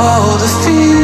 all the fear.